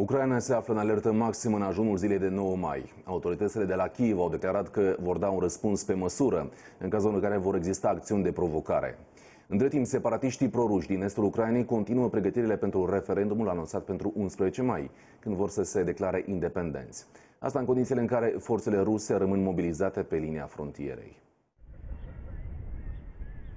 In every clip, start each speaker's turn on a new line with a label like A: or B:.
A: Ucraina se află în alertă maximă în ajunul zilei de 9 mai. Autoritățile de la Kiev au declarat că vor da un răspuns pe măsură în cazul în care vor exista acțiuni de provocare. Între timp, separatiștii proruși din estul Ucrainei continuă pregătirile pentru referendumul anunțat pentru 11 mai, când vor să se declare independenți. Asta în condițiile în care forțele ruse rămân mobilizate pe linia frontierei.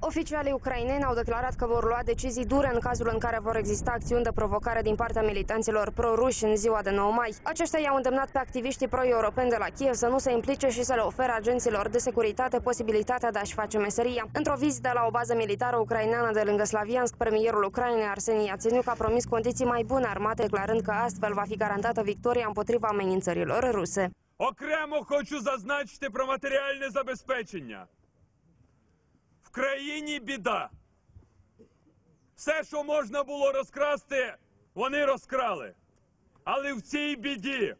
B: Oficialii ucraineni au declarat că vor lua decizii dure în cazul în care vor exista acțiuni de provocare din partea militanților pro-ruși în ziua de 9 mai. Aceștia i-au îndemnat pe activiștii pro-europeni de la Kiev să nu se implice și să le ofere agenților de securitate posibilitatea de a-și face meseria. Într-o vizită la o bază militară ucraineană de lângă Slaviansk, premierul Ucrainei Arsenie Iațeniuc a promis condiții mai bune armate, declarând că astfel va fi garantată victoria împotriva amenințărilor ruse.
C: Окремо хочу зазначити про матеріальне забезпечення Країні біда. Все, що можна було розкрасти, вони розкрали. Але в цій біді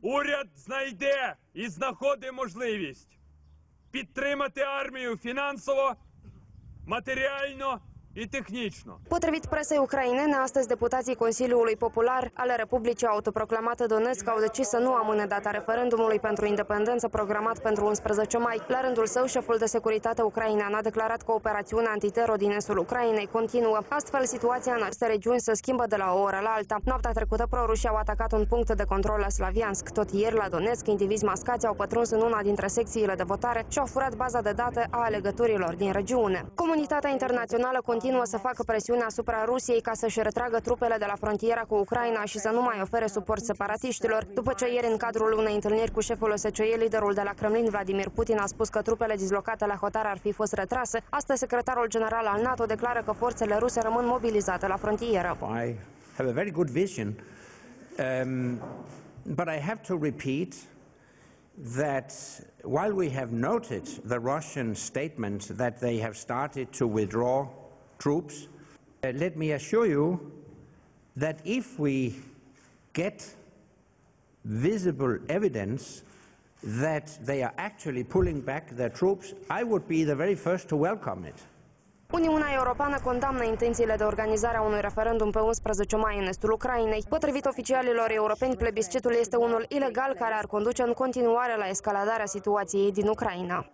C: уряд знайде і знаходить можливість підтримати армію фінансово, матеріально і технічно.
B: Potrivit presei ucrainene, astăzi deputații Consiliului Popular ale Republicii Autoproclamate Donetsk au decis să nu amâne data referendumului pentru independență programat pentru 11 mai. La rândul său, șeful de securitate ucrainean a declarat că operațiunea antitero din estul Ucrainei continuă. Astfel, situația în aceste regiuni se schimbă de la o oră la alta. Noaptea trecută, prorușii au atacat un punct de control la Slaviansk. Tot ieri, la Donetsk, indivizi mascați au pătruns în una dintre secțiile de votare și au furat baza de date a alegătorilor din regiune. Comunitatea internațională continuă continuă să facă presiune asupra Rusiei ca să-și retragă trupele de la frontiera cu Ucraina și să nu mai ofere suport separatiștilor. După ce ieri, în cadrul unei întâlniri cu șeful OSCE, liderul de la Kremlin, Vladimir Putin, a spus că trupele dislocate la Hotar ar fi fost retrase, astăzi secretarul general al NATO declară că forțele ruse rămân mobilizate la frontieră.
D: I have a very good vision, um, but I have to repeat that while we have noted the Russian statement that they have started to withdraw troops. Uh, let me assure you that if we get visible evidence that they are actually pulling back their troops, I would be the very first to welcome it.
B: Uniunea Europeană condamnă intențiile de organizare a unui referendum pe 11 mai în estul Ucrainei. Potrivit oficialilor europeni, plebiscitul este unul ilegal care ar conduce în continuare la escaladarea situației din Ucraina.